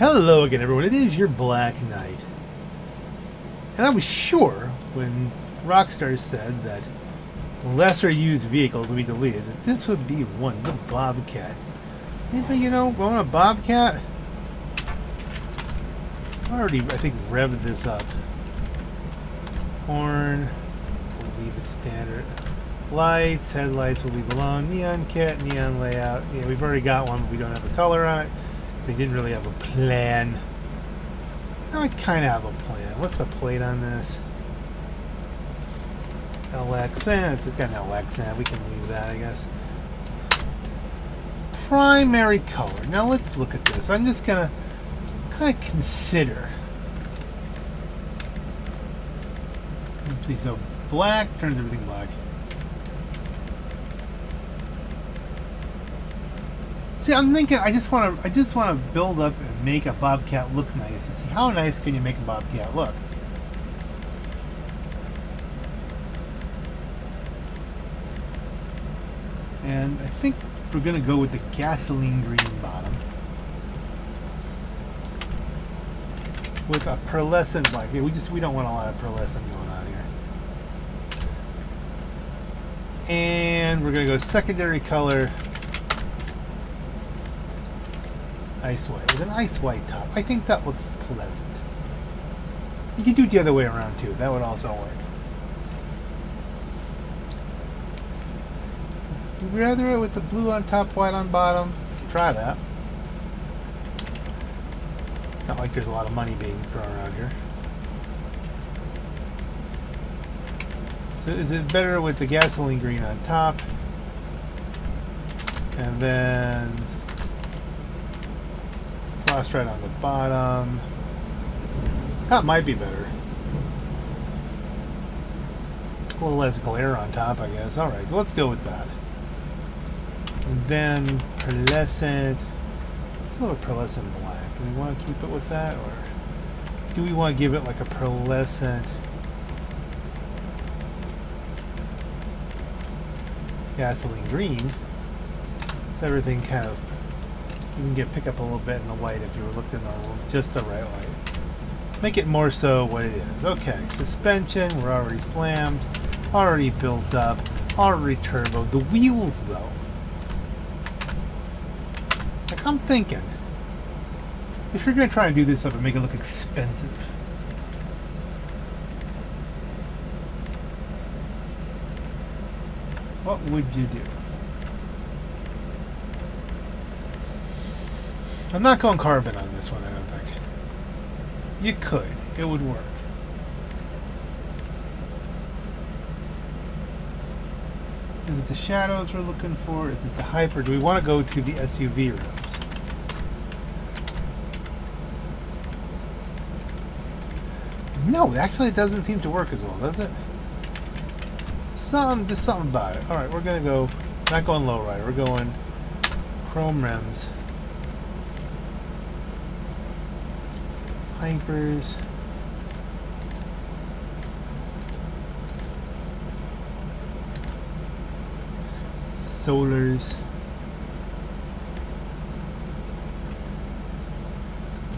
Hello again, everyone. It is your Black Knight. And I was sure when Rockstar said that lesser used vehicles would be deleted that this would be one, the Bobcat. Anything you know, going a Bobcat, I already, I think, revved this up. Horn, we'll leave it standard. Lights, headlights will leave alone. Neon kit, neon layout. Yeah, we've already got one, but we don't have a color on it. They didn't really have a plan. I kind of have a plan. What's the plate on this? LX, eh, it's got an LX. We can leave that, I guess. Primary color. Now let's look at this. I'm just gonna kind of consider. See, so black turns everything black. See, I'm thinking. I just want to. I just want to build up and make a bobcat look nice. And see how nice can you make a bobcat look? And I think we're gonna go with the gasoline green bottom with a pearlescent black. Yeah, we just we don't want a lot of pearlescent going on here. And we're gonna go secondary color ice white with an ice white top. I think that looks pleasant. You can do it the other way around too. That would also work. You'd you rather it with the blue on top, white on bottom? Try that. Not like there's a lot of money being thrown around here. So is it better with the gasoline green on top? And then frost right on the bottom. That might be better. A little less glare on top, I guess. Alright, so let's go with that. And then pearlescent. It's a little pearlescent black. Do we want to keep it with that, or do we want to give it like a pearlescent? Gasoline green. So everything kind of you can get pick up a little bit in the white if you were looking at just the right light. Make it more so what it is. Okay, suspension, we're already slammed, already built up, already turbo. The wheels though. Like I'm thinking, if you're gonna try and do this up and make it look expensive, what would you do? I'm not going carbon on this one, I don't think. You could. It would work. Is it the shadows we're looking for? Is it the hyper? Do we want to go to the SUV rims? No, actually it doesn't seem to work as well, does it? Some, just something about it. Alright, we're going to go, not going low rider, we're going chrome rims. Hypers. Solars.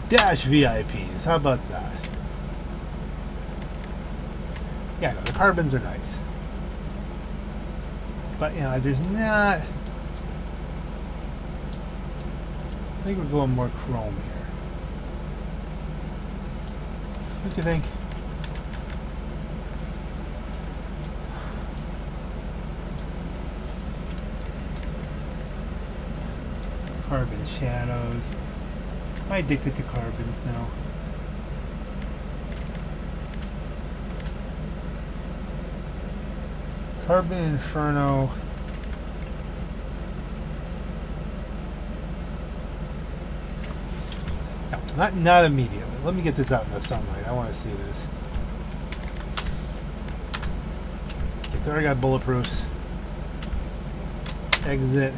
Dash VIPs. How about that? Yeah, no, the carbons are nice. But, you know, there's not... I think we're going more chrome here. What do you think? Carbon shadows. I'm addicted to carbons now? Carbon Inferno. No, not not immediately. Let me get this out in the sunlight. I want to see this. It's already got bulletproofs. Exit.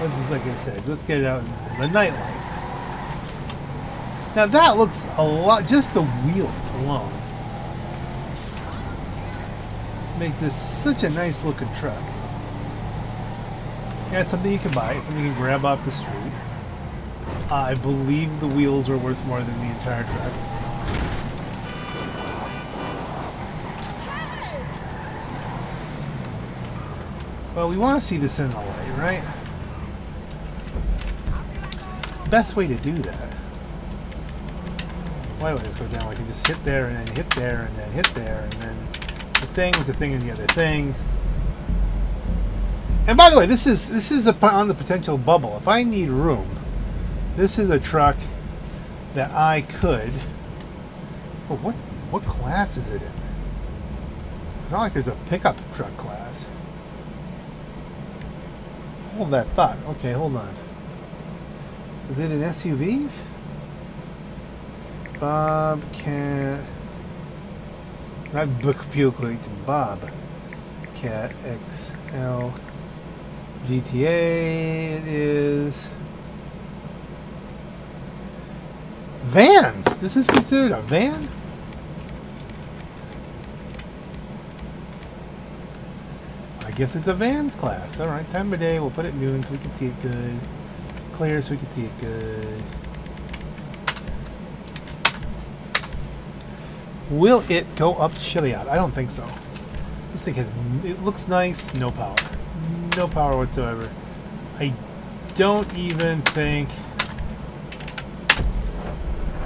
Let's, like I said, let's get it out in the nightlight. Now that looks a lot, just the wheels alone make this such a nice looking truck. Yeah, it's something you can buy. It's something you can grab off the street. I believe the wheels are worth more than the entire truck. Well, we want to see this in the light, right? Best way to do that. Why do I just go down? I can just hit there and then hit there and then hit there and then the thing with the thing and the other thing. And by the way, this is this is a, on the potential bubble. If I need room, this is a truck that I could. What what class is it in? It's not like there's a pickup truck class. Hold that thought. Okay, hold on. Is it in SUVs? Bobcat. Not book to Bob. Cat XL GTA. It is. Vans. This is considered a van. I guess it's a Vans class. All right, time of day. We'll put it noon so we can see it good. Clear so we can see it good. Will it go up Chiliad? I don't think so. This thing has, it looks nice, no power. No power whatsoever. I don't even think,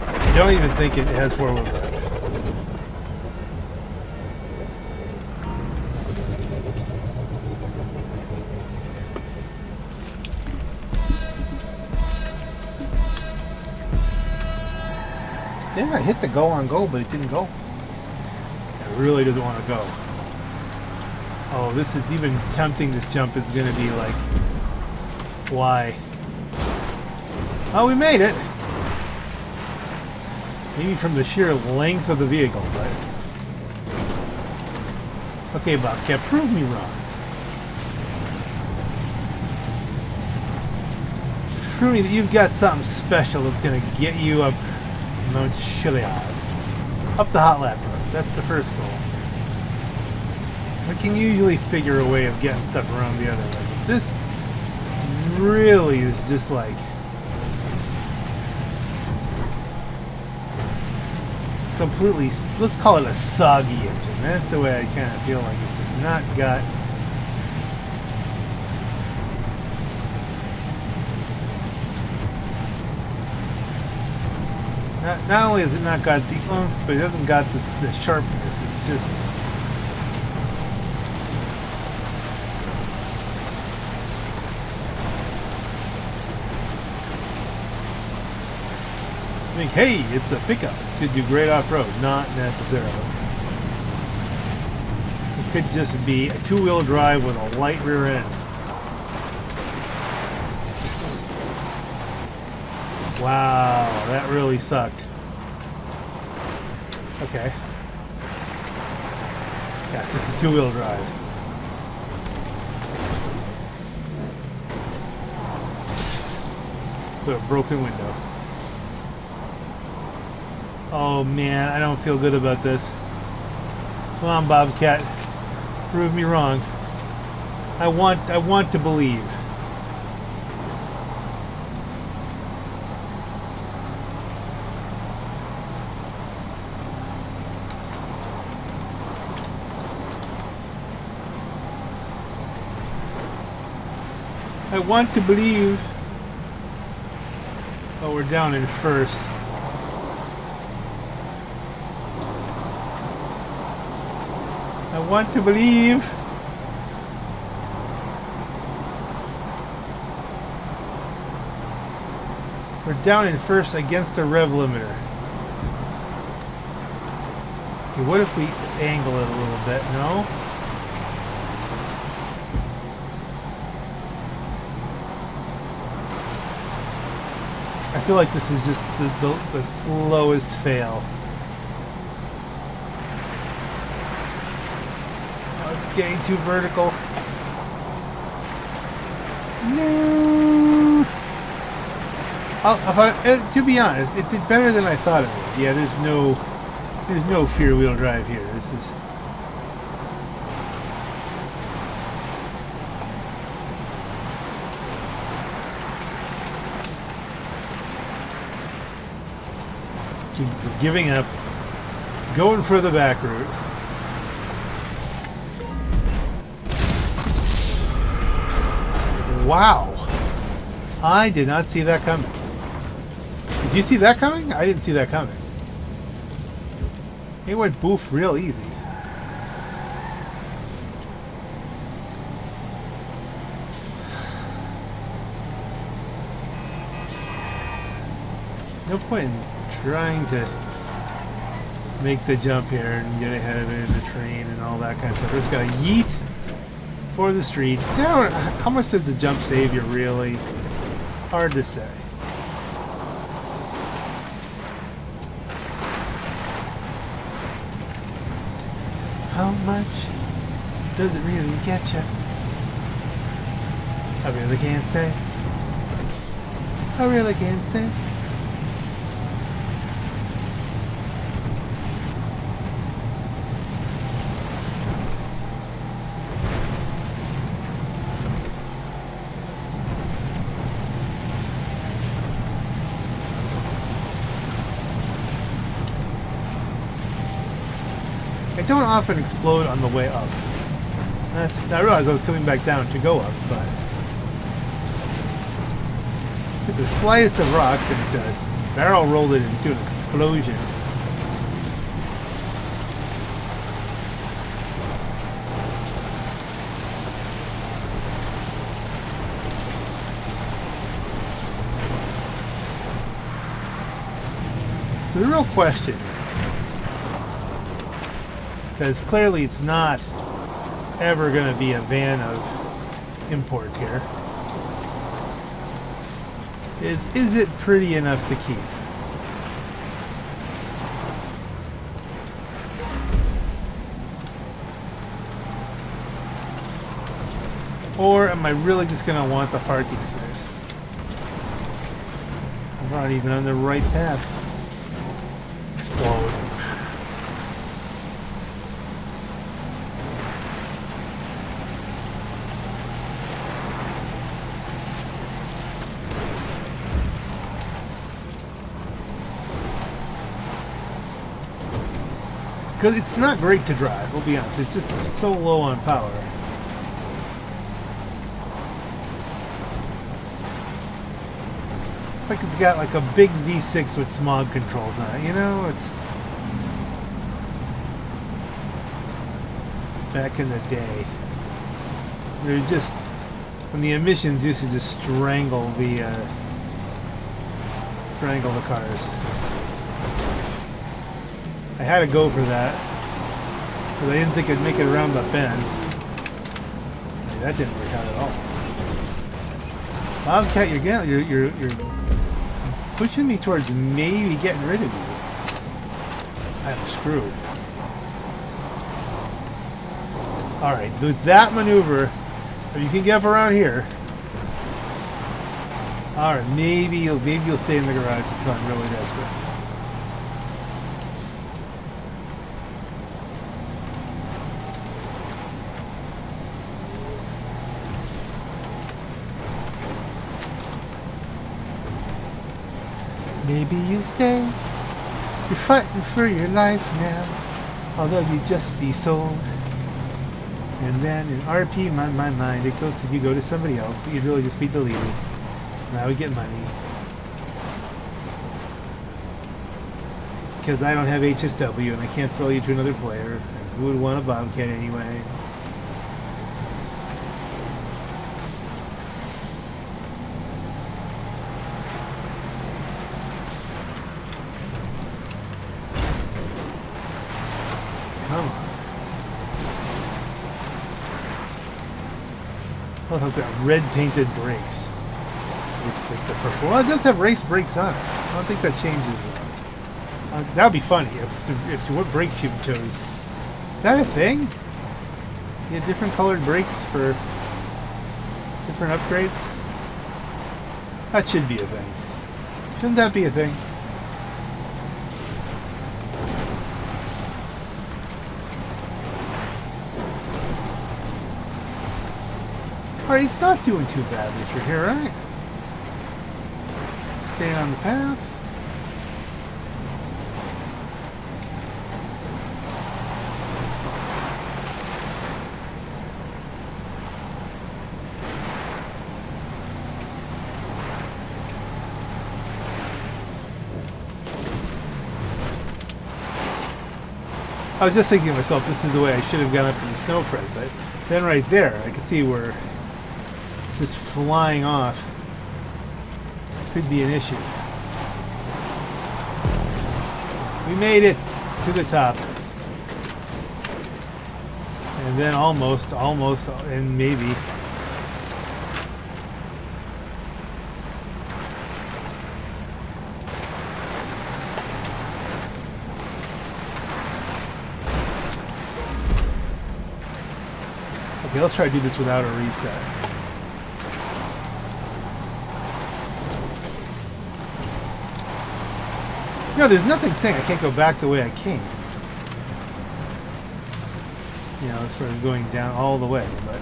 I don't even think it has four-wheel drive. Yeah, I hit the go on go, but it didn't go. It really doesn't want to go. Oh, this is even tempting this jump is going to be like, why? Oh, we made it. Maybe from the sheer length of the vehicle, but... Okay, Bobcat, prove me wrong. Prove me that you've got something special that's going to get you up Mount Chiliad. Up the hot lap road. That's the first goal. I can usually figure a way of getting stuff around the other way. But this really is just like completely let's call it a soggy engine. That's the way I kind of feel like it's just not got Not, not only has it not got the oomph, but it hasn't got this, the sharpness. It's just... think, hey, it's a pickup. Should do great off-road. Not necessarily. It could just be a two-wheel drive with a light rear end. Wow, that really sucked. Okay. Yes, it's a two-wheel drive. With a broken window. Oh man, I don't feel good about this. Come on, Bobcat. Prove me wrong. I want I want to believe. I want to believe. Oh, we're down in first. I want to believe. We're down in first against the rev limiter. Okay, what if we angle it a little bit? No? I feel like this is just the, the, the slowest fail. Oh, it's getting too vertical. No. I, uh, to be honest, it did better than I thought it would. Yeah, there's no, there's no fear wheel drive here. This is. giving up, going for the back route. Wow. I did not see that coming. Did you see that coming? I didn't see that coming. It went boof real easy. No point in trying to make the jump here and get ahead of it in the train and all that kind of stuff. Just gotta yeet for the street. See how, how much does the jump save you really? Hard to say. How much does it really get you? I really can't say. I really can't say. I don't often explode on the way up. That's, I realized I was coming back down to go up, but with the slightest of rocks and it just barrel rolled it into an explosion. The real question because clearly it's not ever going to be a van of import here. Is is it pretty enough to keep? Or am I really just going to want the parking space? I'm not even on the right path. Explode. Because it's not great to drive, we'll be honest. It's just so low on power. Like it's got like a big V6 with smog controls on it, you know? It's back in the day. They're just when the emissions used to just strangle the uh, strangle the cars. I had to go for that. Because I didn't think I'd make it around the bend. That didn't work out at all. Bobcat, you're getting, you're, you're, you're pushing me towards maybe getting rid of you. I'm screwed. Alright, with that maneuver, you can get up around here. Alright, maybe you'll maybe you'll stay in the garage until I'm really desperate. Maybe you'll stay. You're fighting for your life now, although you just be sold. And then in RP, my, my mind, it goes to you go to somebody else, but you'd really just be deleted. Now we get money. Because I don't have HSW and I can't sell you to another player. Who would want a Bobcat anyway? Come on. Oh, those are red painted brakes. With, with the purple. Well, it does have race brakes on it. I don't think that changes that. Uh, that would be funny if, if what brakes you chose. Is that a thing? You had different colored brakes for different upgrades? That should be a thing. Shouldn't that be a thing? Alright, it's not doing too badly for here, right? Staying on the path. I was just thinking to myself, this is the way I should have gone up in the snowfred, but then right there, I could see where just flying off could be an issue. We made it to the top. And then almost, almost, and maybe Okay, let's try to do this without a reset. No, there's nothing saying I can't go back the way I came. You know, as far as going down all the way, but...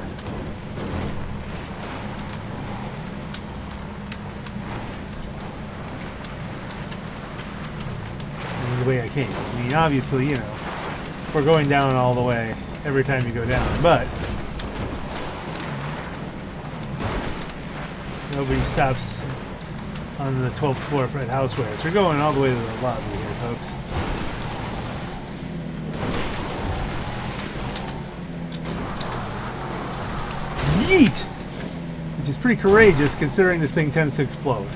the way I came. I mean, obviously, you know, we're going down all the way every time you go down, but Nobody stops on the 12th floor of Fred Houseware. So we're going all the way to the lobby here, folks. Yeet! Which is pretty courageous considering this thing tends to explode.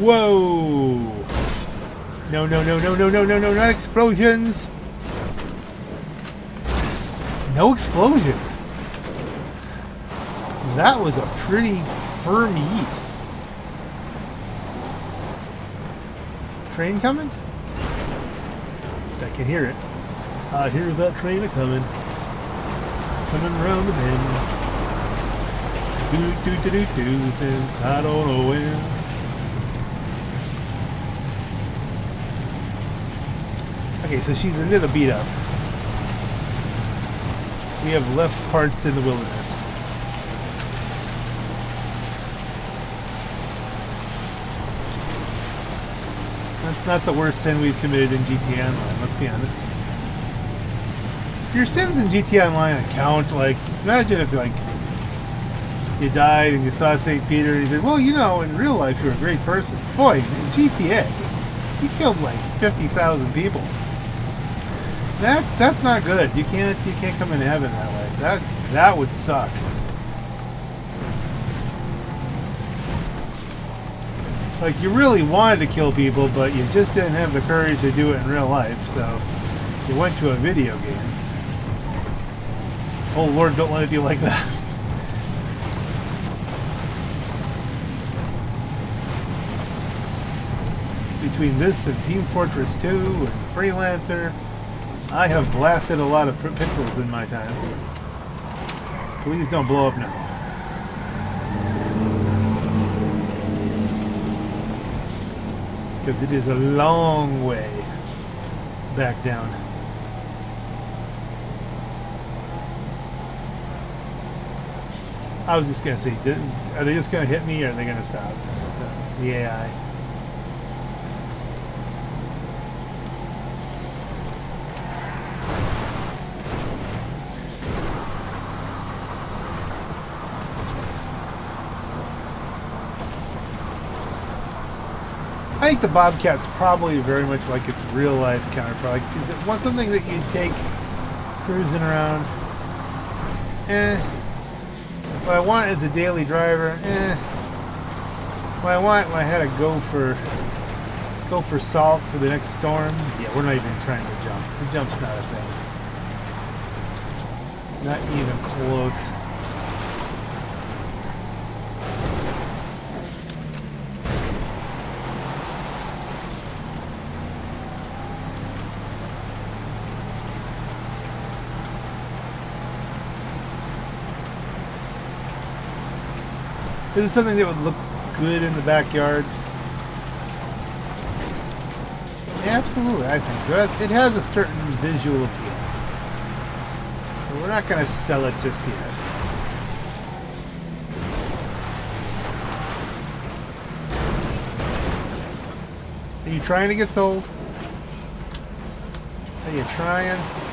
Whoa! No, no, no, no, no, no, no, no, not explosions! No explosion! That was a pretty firm yeet. Train coming? I can hear it. I hear that train a coming. It's coming around the bend. Do do do do do, and I don't know when. Okay, so she's a little beat up. We have left parts in the wilderness. That's not the worst sin we've committed in GTA Online, let's be honest. Your sins in GTA Online account, like, imagine if, like, you died and you saw St. Peter and you said, well, you know, in real life you're a great person. Boy, in GTA, you killed, like, 50,000 people. That, that's not good. You can't, you can't come into heaven that way. That, that would suck. Like you really wanted to kill people, but you just didn't have the courage to do it in real life, so you went to a video game. Oh Lord, don't let it be like that. Between this and Team Fortress 2 and Freelancer, I have blasted a lot of pixels in my time. Please don't blow up now. Because it is a long way back down. I was just going to say, are they just going to hit me or are they going to stop? The I think the Bobcat's probably very much like its real life counterpart. Like, is it want something that you take cruising around? Eh. What I want is a daily driver. Eh. What I want, when I had to go for go for salt for the next storm. Yeah, we're not even trying to jump. The jump's not a thing. Not even close. Is it something that would look good in the backyard? Absolutely, I think so. It has a certain visual appeal. But we're not going to sell it just yet. Are you trying to get sold? Are you trying?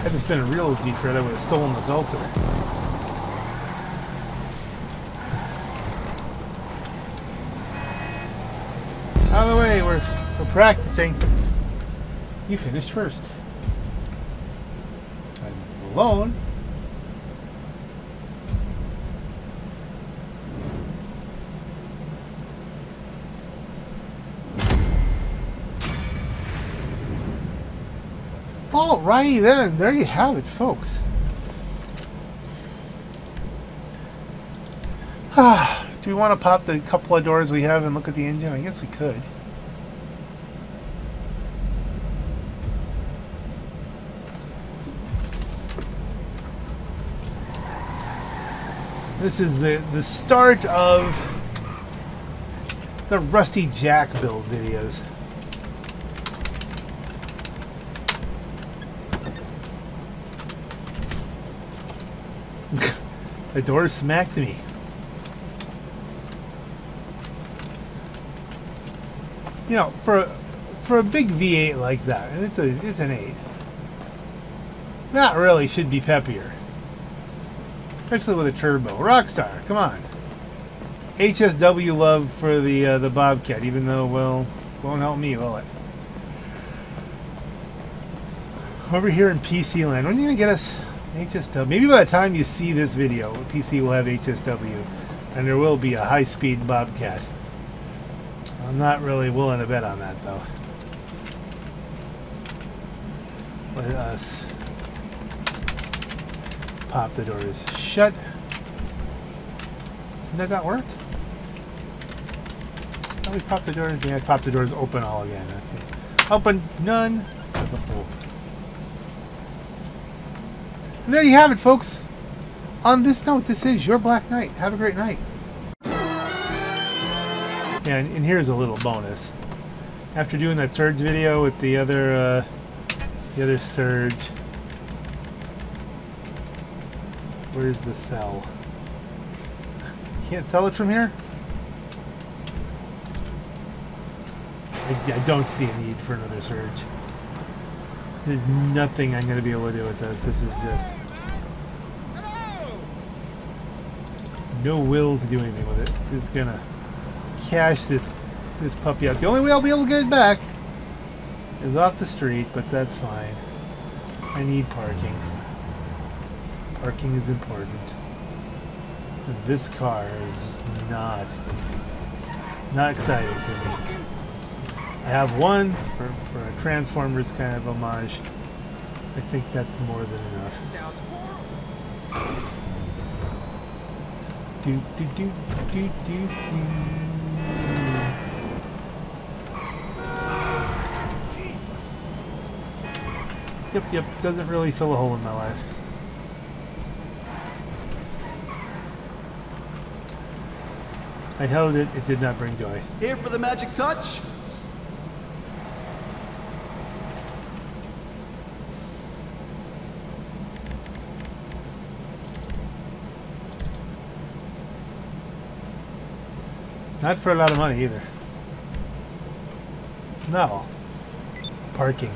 Had this been a real G-Fred, I would have stolen the Velser. Out of the way, we're, we're practicing. You finished first. I was alone. Alrighty then, there you have it, folks. Ah, do we want to pop the couple of doors we have and look at the engine? I guess we could. This is the, the start of the Rusty Jack build videos. The door smacked me. You know, for for a big V8 like that, and it's a it's an eight. Not really should be peppier, especially with a turbo. Rockstar, come on. HSW love for the uh, the Bobcat, even though well, won't help me, will it? Over here in PC land, when are you gonna get us HSW. Maybe by the time you see this video, PC will have HSW, and there will be a high-speed Bobcat. I'm not really willing to bet on that, though. Let us pop the doors shut. Did that not work? Oh, we pop the doors. Yeah, pop the doors open all again. Okay. Open none. And there you have it, folks. On this note, this is your Black Knight. Have a great night. And, and here's a little bonus. After doing that Surge video with the other, uh, the other Surge, where's the cell? Can't sell it from here? I, I don't see a need for another Surge. There's nothing I'm going to be able to do with this. This is just... No will to do anything with it. Just going to cash this this puppy out. The only way I'll be able to get it back is off the street, but that's fine. I need parking. Parking is important. This car is just not not exciting to me. I have one for, for a Transformers kind of homage. I think that's more than enough. Sounds horrible. Do do do do do do. Yep, yep, doesn't really fill a hole in my life. I held it, it did not bring joy. Here for the magic touch? Not for a lot of money either. No. Parking.